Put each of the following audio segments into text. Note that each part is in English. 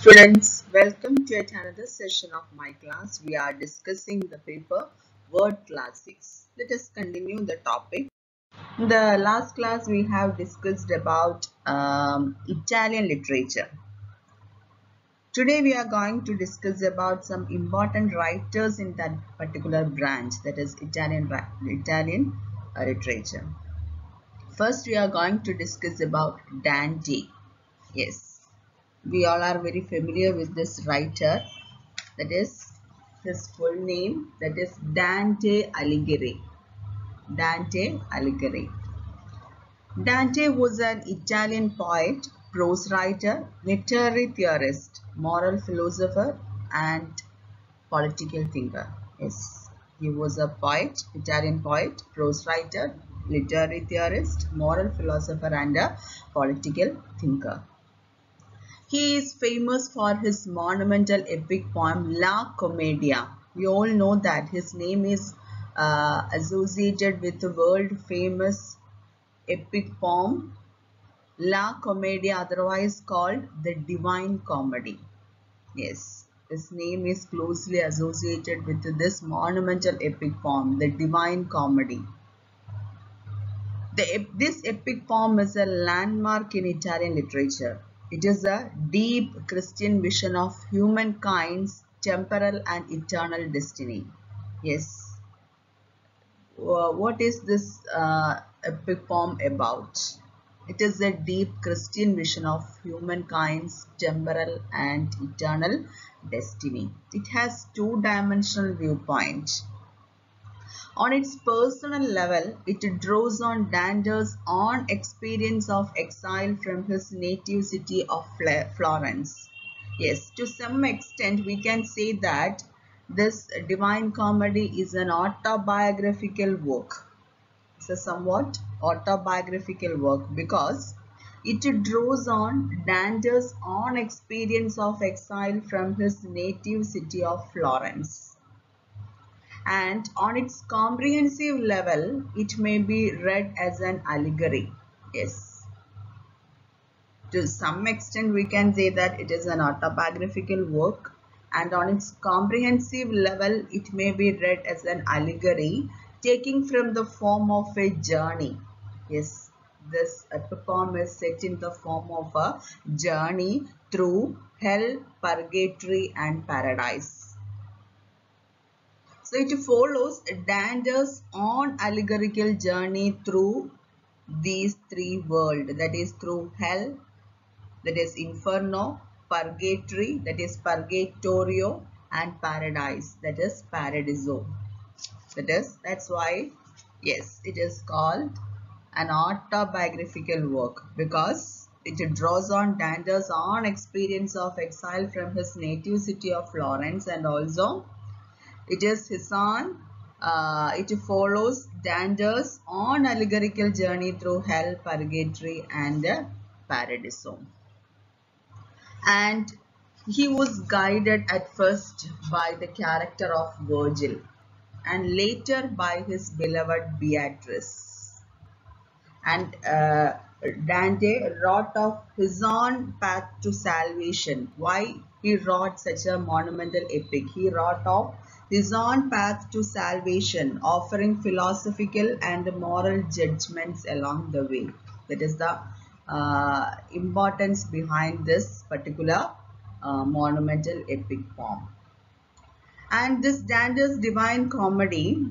Students, welcome to yet another session of my class. We are discussing the paper World Classics. Let us continue the topic. The last class we have discussed about um, Italian literature. Today we are going to discuss about some important writers in that particular branch that is Italian, Italian uh, literature. First we are going to discuss about Dante. Yes we all are very familiar with this writer that is his full name that is Dante Alighieri. Dante Alighieri. Dante was an Italian poet prose writer literary theorist moral philosopher and political thinker. Yes he was a poet Italian poet prose writer literary theorist moral philosopher and a political thinker he is famous for his monumental epic poem La Commedia. We all know that his name is uh, associated with the world famous epic poem La Commedia otherwise called the Divine Comedy. Yes, his name is closely associated with this monumental epic poem, the Divine Comedy. The, this epic poem is a landmark in Italian literature. It is a deep Christian vision of humankind's temporal and eternal destiny. Yes. What is this uh, epic poem about? It is a deep Christian vision of humankind's temporal and eternal destiny. It has two-dimensional viewpoint. On its personal level, it draws on Dante's own experience of exile from his native city of Florence. Yes, to some extent, we can say that this Divine Comedy is an autobiographical work. It's a somewhat autobiographical work because it draws on Dante's own experience of exile from his native city of Florence and on its comprehensive level it may be read as an allegory. Yes. To some extent we can say that it is an autobiographical work and on its comprehensive level it may be read as an allegory taking from the form of a journey. Yes. This poem is set in the form of a journey through hell purgatory and paradise so it follows Dante's own allegorical journey through these three worlds that is through hell, that is inferno, purgatory, that is purgatorio and paradise, that is paradiso. That is, that's why, yes, it is called an autobiographical work because it draws on Dante's own experience of exile from his native city of Florence and also it is his own, uh, it follows Dante's own allegorical journey through hell, purgatory and paradiso. And he was guided at first by the character of Virgil and later by his beloved Beatrice. And uh, Dante wrote of his own path to salvation. Why he wrote such a monumental epic? He wrote of his on path to salvation, offering philosophical and moral judgments along the way. That is the uh, importance behind this particular uh, monumental epic poem. And this Dante's Divine Comedy,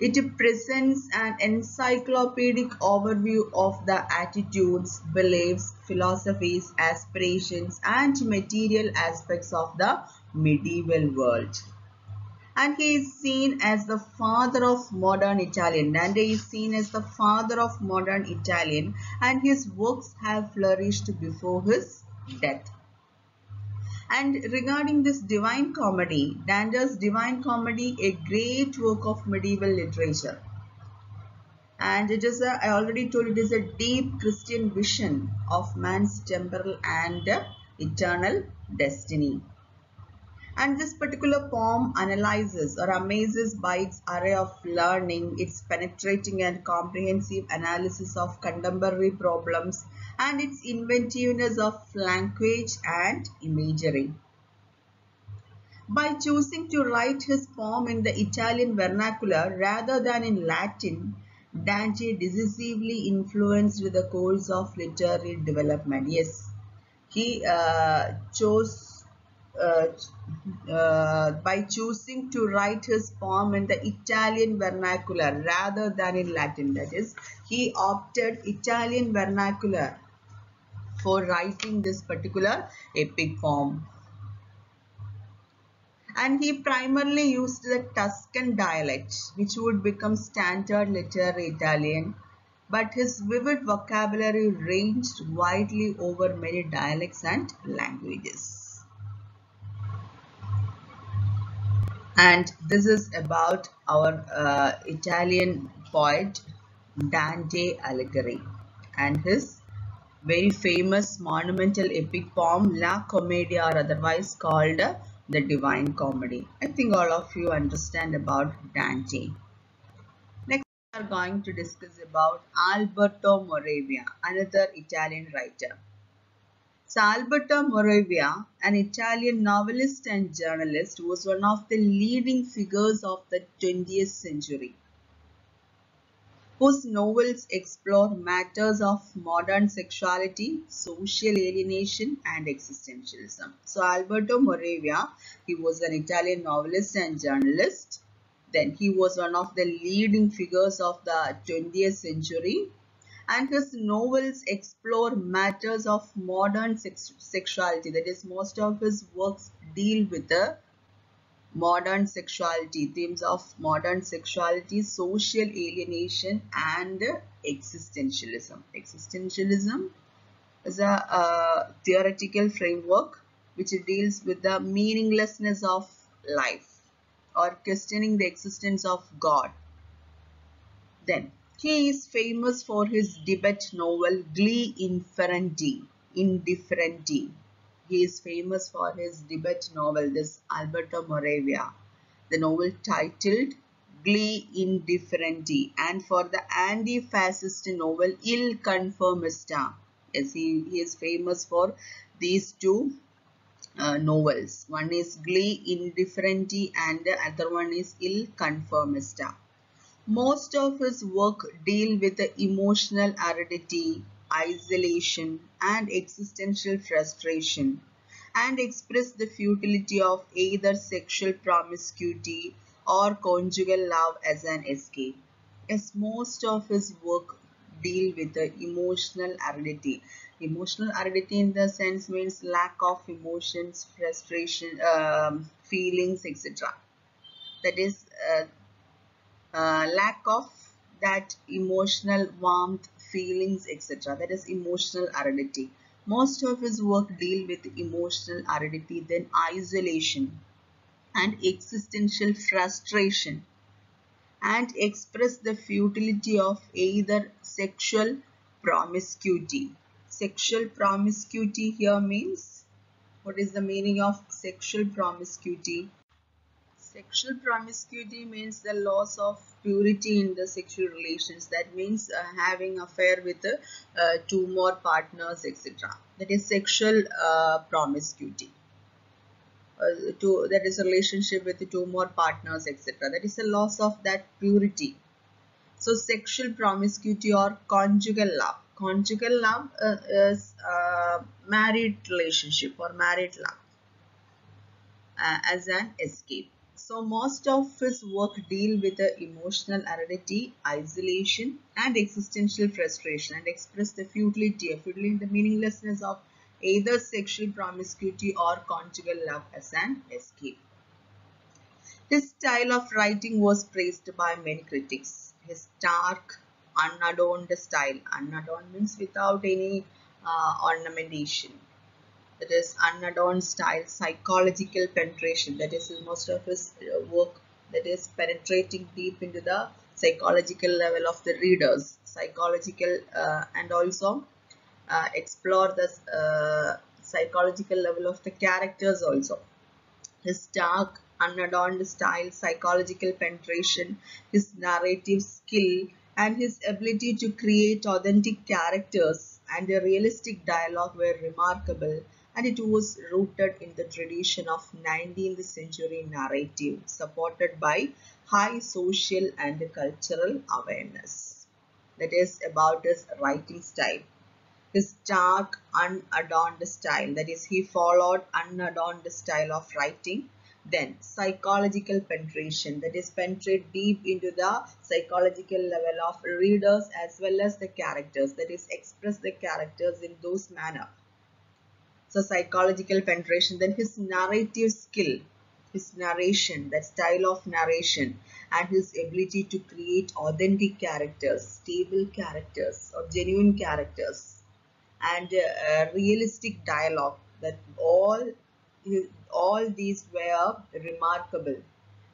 it presents an encyclopedic overview of the attitudes, beliefs, philosophies, aspirations, and material aspects of the medieval world and he is seen as the father of modern Italian. Dante is seen as the father of modern Italian and his works have flourished before his death. And regarding this Divine Comedy, Dante's Divine Comedy, a great work of medieval literature. And it is, a, I already told it is a deep Christian vision of man's temporal and eternal destiny and this particular poem analyzes or amazes by its array of learning, its penetrating and comprehensive analysis of contemporary problems and its inventiveness of language and imagery. By choosing to write his poem in the Italian vernacular rather than in Latin, Dante decisively influenced the course of literary development. Yes, he uh, chose uh, uh, by choosing to write his poem in the Italian vernacular rather than in Latin. That is, he opted Italian vernacular for writing this particular epic poem and he primarily used the Tuscan dialect which would become standard literary Italian but his vivid vocabulary ranged widely over many dialects and languages. And this is about our uh, Italian poet Dante Alighieri and his very famous monumental epic poem La Commedia or otherwise called the Divine Comedy. I think all of you understand about Dante. Next we are going to discuss about Alberto Moravia, another Italian writer. Alberto Moravia, an Italian novelist and journalist, was one of the leading figures of the 20th century whose novels explore matters of modern sexuality, social alienation and existentialism. So Alberto Moravia, he was an Italian novelist and journalist. Then he was one of the leading figures of the 20th century and his novels explore matters of modern sex sexuality. That is, most of his works deal with the modern sexuality, themes of modern sexuality, social alienation and existentialism. Existentialism is a uh, theoretical framework which deals with the meaninglessness of life or questioning the existence of God. Then he is famous for his debate novel Gli Indifferenti, Indifferenti he is famous for his debate novel, this Alberto Moravia. The novel titled Gli Indifferenti and for the anti-fascist novel Il Conformista. Yes, he, he is famous for these two uh, novels. One is Gli Indifferenti and the other one is Il Conformista. Most of his work deal with the emotional aridity, isolation and existential frustration and express the futility of either sexual promiscuity or conjugal love as an escape. As most of his work deal with the emotional aridity. Emotional aridity in the sense means lack of emotions, frustration, um, feelings, etc. That is uh, uh, lack of that emotional warmth, feelings, etc. That is emotional aridity. Most of his work deal with emotional aridity, then isolation and existential frustration and express the futility of either sexual promiscuity. Sexual promiscuity here means what is the meaning of sexual promiscuity? Sexual promiscuity means the loss of purity in the sexual relations. That means uh, having affair with uh, two more partners, etc. That is sexual uh, promiscuity. Uh, to, that is a relationship with two more partners, etc. That is a loss of that purity. So sexual promiscuity or conjugal love. Conjugal love uh, is married relationship or married love uh, as an escape. So most of his work deal with the emotional aridity, isolation and existential frustration and express the futility, of futility the meaninglessness of either sexual promiscuity or conjugal love as an escape. His style of writing was praised by many critics. His stark, unadorned style. Unadorned means without any uh, ornamentation that is unadorned style psychological penetration. That is most of his uh, work that is penetrating deep into the psychological level of the readers. Psychological uh, and also uh, explore the uh, psychological level of the characters also. His dark unadorned style psychological penetration his narrative skill and his ability to create authentic characters and a realistic dialogue were remarkable and it was rooted in the tradition of 19th century narrative supported by high social and cultural awareness. That is about his writing style. His dark, unadorned style, that is, he followed unadorned style of writing then psychological penetration that is penetrate deep into the psychological level of readers as well as the characters that is express the characters in those manner. So psychological penetration then his narrative skill his narration that style of narration and his ability to create authentic characters stable characters or genuine characters and uh, realistic dialogue that all all these were remarkable.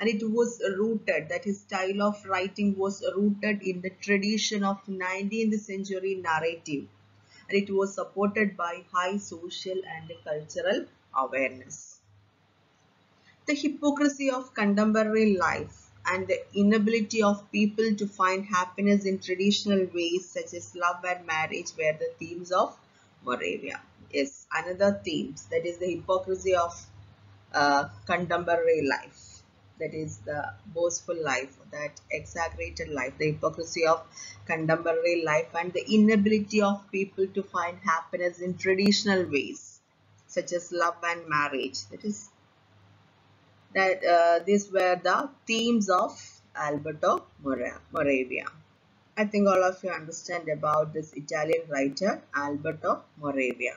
And it was rooted that his style of writing was rooted in the tradition of 19th century narrative and it was supported by high social and cultural awareness. The hypocrisy of contemporary life and the inability of people to find happiness in traditional ways such as love and marriage were the themes of Moravia is another themes that is the hypocrisy of uh, contemporary life that is the boastful life that exaggerated life the hypocrisy of contemporary life and the inability of people to find happiness in traditional ways such as love and marriage that is that uh, these were the themes of Alberto Moravia. I think all of you understand about this Italian writer Alberto Moravia.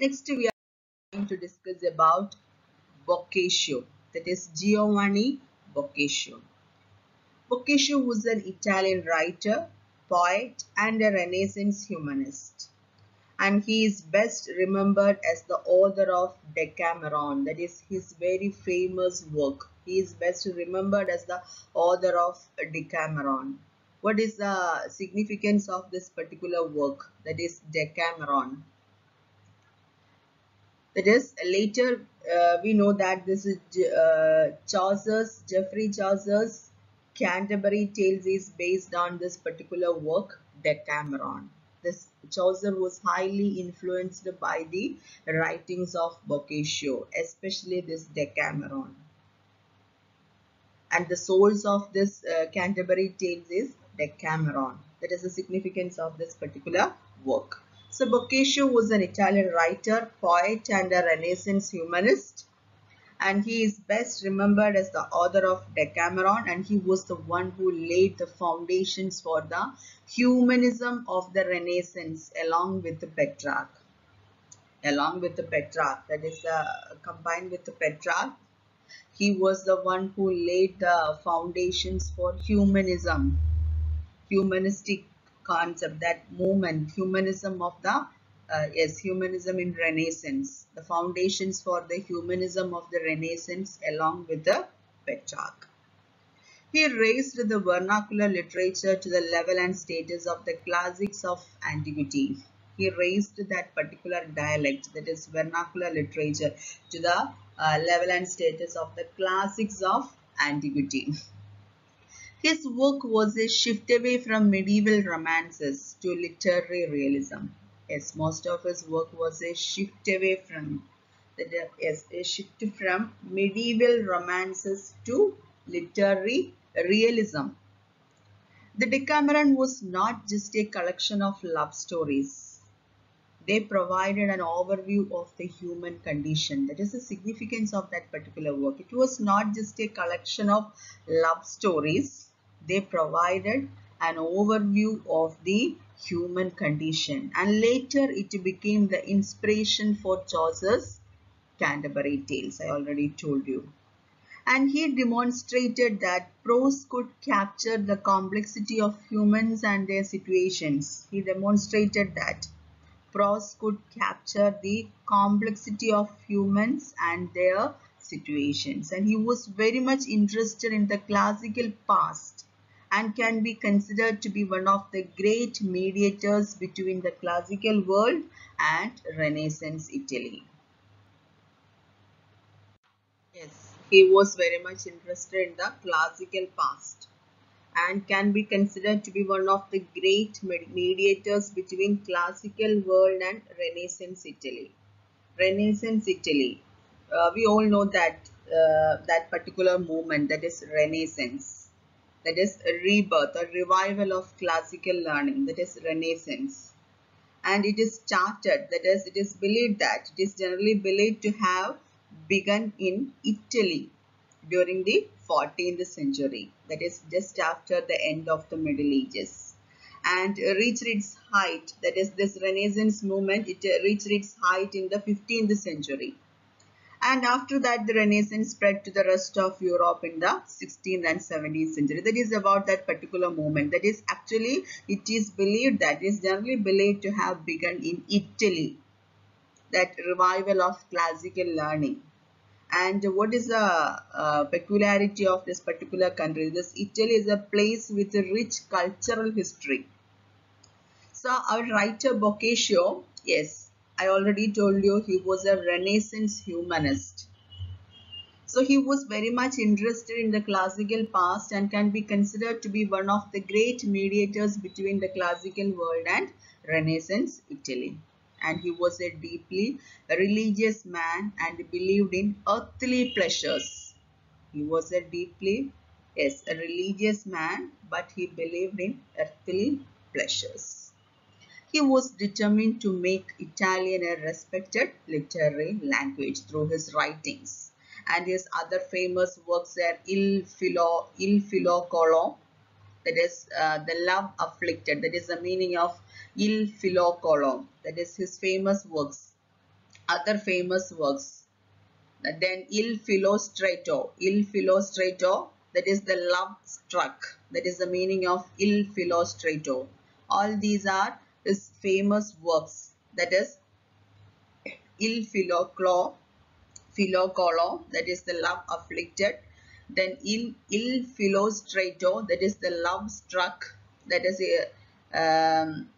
Next we are going to discuss about Boccaccio that is Giovanni Boccaccio. Boccaccio was an Italian writer, poet and a Renaissance humanist and he is best remembered as the author of Decameron that is his very famous work. He is best remembered as the author of Decameron. What is the significance of this particular work that is Decameron? That is later uh, we know that this is uh, Chaucer's, Geoffrey Chaucer's Canterbury Tales is based on this particular work Decameron. This Chaucer was highly influenced by the writings of Boccaccio, especially this Decameron. And the source of this uh, Canterbury Tales is Decameron. That is the significance of this particular work. So Boccaccio was an Italian writer, poet and a Renaissance humanist and he is best remembered as the author of Decameron and he was the one who laid the foundations for the humanism of the Renaissance along with the Petrarch. Along with the Petrarch that is uh, combined with the Petrarch he was the one who laid the foundations for humanism humanistic concept, that movement, humanism of the, uh, yes, humanism in Renaissance, the foundations for the humanism of the Renaissance along with the Petrarch. He raised the vernacular literature to the level and status of the classics of antiquity. He raised that particular dialect, that is vernacular literature, to the uh, level and status of the classics of antiquity. His work was a shift away from medieval romances to literary realism. Yes, most of his work was a shift away from yes, a shift from medieval romances to literary realism. The Decameron was not just a collection of love stories. They provided an overview of the human condition. That is the significance of that particular work. It was not just a collection of love stories they provided an overview of the human condition. And later it became the inspiration for Chaucer's Canterbury Tales I already told you. And he demonstrated that prose could capture the complexity of humans and their situations. He demonstrated that prose could capture the complexity of humans and their situations. And he was very much interested in the classical past and can be considered to be one of the great mediators between the classical world and Renaissance Italy. Yes, he was very much interested in the classical past and can be considered to be one of the great mediators between classical world and Renaissance Italy. Renaissance Italy. Uh, we all know that uh, that particular movement that is Renaissance. That is a rebirth, a revival of classical learning. That is Renaissance. And it is started, that is, it is believed that, it is generally believed to have begun in Italy during the 14th century. That is just after the end of the Middle Ages and reached its height that is this renaissance movement it reached its height in the 15th century and after that the renaissance spread to the rest of europe in the 16th and 17th century. That is about that particular moment. that is actually it is believed that is generally believed to have begun in italy. That revival of classical learning. And what is the uh, peculiarity of this particular country? This italy is a place with a rich cultural history. So our writer Boccaccio, yes, I already told you he was a Renaissance humanist. So he was very much interested in the classical past and can be considered to be one of the great mediators between the classical world and Renaissance Italy. And he was a deeply religious man and believed in earthly pleasures. He was a deeply, yes, a religious man, but he believed in earthly pleasures. He was determined to make Italian a respected literary language through his writings. And his other famous works are Il Filo, Il Filocolo, that is uh, the love afflicted, that is the meaning of Il Filocolo, that is his famous works. Other famous works, then Il Filostrato, Il Filostrato, that is the love struck, that is the meaning of Il Filostrato. All these are his famous works. That is Il Filoclo, Filocolo that is the love afflicted. Then Il, Il Filostrato that is the love struck. That is a um,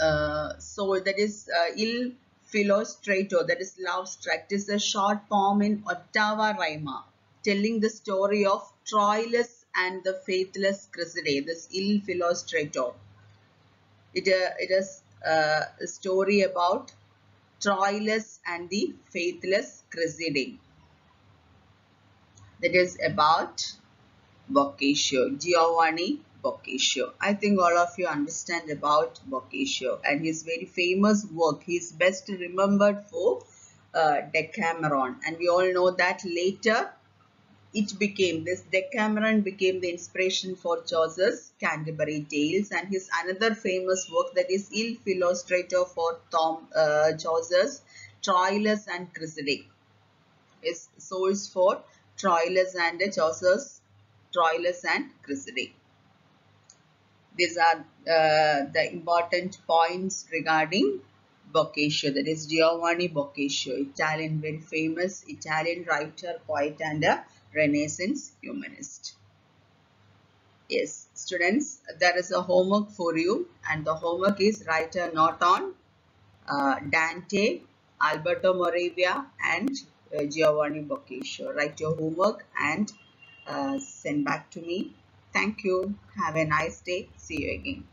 uh, so that is uh, Il Filostrato that is love struck. Is a short poem in ottava rima telling the story of Troilus and the faithless Cresseide this Il Filostrato it, uh, it is uh, a story about Troilus and the faithless Cresseide. That is about Boccaccio, Giovanni Boccaccio. I think all of you understand about Boccaccio and his very famous work. He is best remembered for uh, Decameron and we all know that later it became this Decameron became the inspiration for Chaucer's Canterbury Tales and his another famous work that is Il Filostrato for Tom uh, Chaucer's Troilus and Cresseide is source for Troilus and Chaucer's Troilus and Cresseide. These are uh, the important points regarding Boccaccio that is Giovanni Boccaccio Italian very famous Italian writer poet and a Renaissance humanist. Yes, students, there is a homework for you and the homework is write a note on uh, Dante, Alberto Moravia and uh, Giovanni Boccaccio. Write your homework and uh, send back to me. Thank you. Have a nice day. See you again.